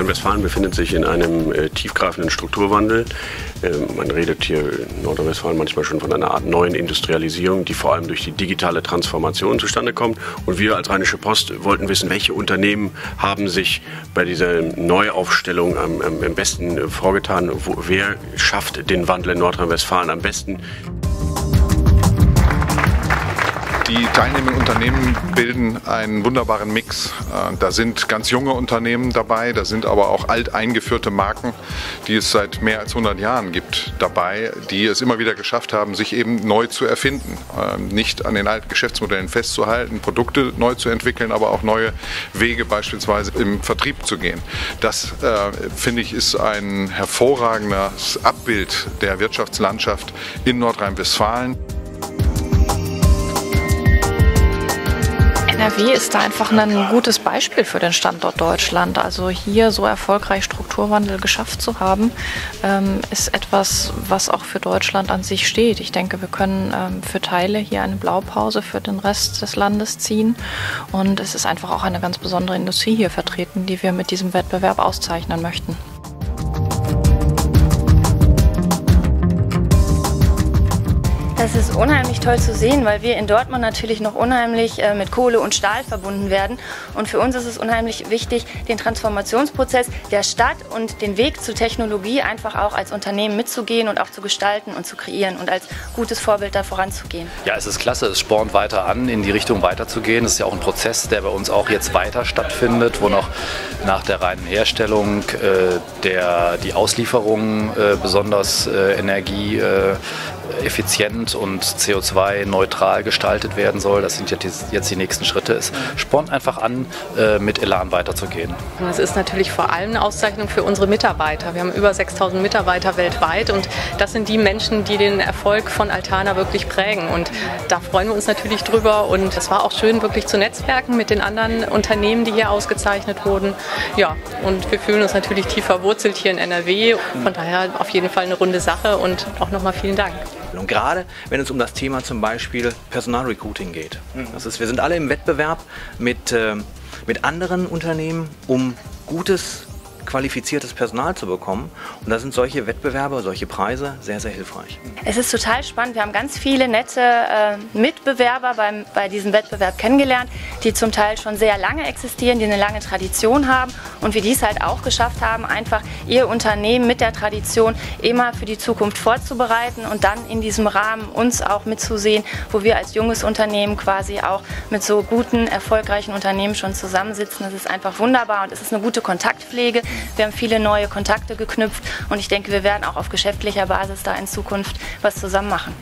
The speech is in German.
Nordrhein-Westfalen befindet sich in einem äh, tiefgreifenden Strukturwandel. Ähm, man redet hier in Nordrhein-Westfalen manchmal schon von einer Art neuen Industrialisierung, die vor allem durch die digitale Transformation zustande kommt. Und wir als Rheinische Post wollten wissen, welche Unternehmen haben sich bei dieser Neuaufstellung am, am, am besten vorgetan. Wo, wer schafft den Wandel in Nordrhein-Westfalen am besten? Die teilnehmenden Unternehmen bilden einen wunderbaren Mix. Äh, da sind ganz junge Unternehmen dabei, da sind aber auch alteingeführte Marken, die es seit mehr als 100 Jahren gibt, dabei, die es immer wieder geschafft haben, sich eben neu zu erfinden. Ähm, nicht an den alten Geschäftsmodellen festzuhalten, Produkte neu zu entwickeln, aber auch neue Wege beispielsweise im Vertrieb zu gehen. Das, äh, finde ich, ist ein hervorragendes Abbild der Wirtschaftslandschaft in Nordrhein-Westfalen. NRW ist da einfach ein gutes Beispiel für den Standort Deutschland. Also hier so erfolgreich Strukturwandel geschafft zu haben, ähm, ist etwas, was auch für Deutschland an sich steht. Ich denke, wir können ähm, für Teile hier eine Blaupause für den Rest des Landes ziehen. Und es ist einfach auch eine ganz besondere Industrie hier vertreten, die wir mit diesem Wettbewerb auszeichnen möchten. Ist unheimlich toll zu sehen, weil wir in Dortmund natürlich noch unheimlich äh, mit Kohle und Stahl verbunden werden. Und für uns ist es unheimlich wichtig, den Transformationsprozess der Stadt und den Weg zur Technologie einfach auch als Unternehmen mitzugehen und auch zu gestalten und zu kreieren und als gutes Vorbild da voranzugehen. Ja, es ist klasse, es spornt weiter an, in die Richtung weiterzugehen. Es ist ja auch ein Prozess, der bei uns auch jetzt weiter stattfindet, wo noch nach der reinen Herstellung äh, der, die Auslieferung äh, besonders äh, Energie äh, effizient und CO2-neutral gestaltet werden soll. Das sind jetzt die nächsten Schritte. Es spornt einfach an, äh, mit Elan weiterzugehen. Es ist natürlich vor allem eine Auszeichnung für unsere Mitarbeiter. Wir haben über 6000 Mitarbeiter weltweit und das sind die Menschen, die den Erfolg von Altana wirklich prägen. Und da freuen wir uns natürlich drüber. Und es war auch schön, wirklich zu netzwerken mit den anderen Unternehmen, die hier ausgezeichnet wurden. Ja, und wir fühlen uns natürlich tief verwurzelt hier in NRW. Von daher auf jeden Fall eine runde Sache und auch nochmal vielen Dank. Und gerade wenn es um das Thema zum Beispiel Personalrecruiting geht. Mhm. Das ist, wir sind alle im Wettbewerb mit, äh, mit anderen Unternehmen um gutes qualifiziertes Personal zu bekommen. Und da sind solche Wettbewerbe, solche Preise sehr, sehr hilfreich. Es ist total spannend. Wir haben ganz viele nette äh, Mitbewerber beim, bei diesem Wettbewerb kennengelernt, die zum Teil schon sehr lange existieren, die eine lange Tradition haben und wie die es halt auch geschafft haben, einfach ihr Unternehmen mit der Tradition immer für die Zukunft vorzubereiten und dann in diesem Rahmen uns auch mitzusehen, wo wir als junges Unternehmen quasi auch mit so guten, erfolgreichen Unternehmen schon zusammensitzen. Das ist einfach wunderbar und es ist eine gute Kontaktpflege. Wir haben viele neue Kontakte geknüpft und ich denke, wir werden auch auf geschäftlicher Basis da in Zukunft was zusammen machen.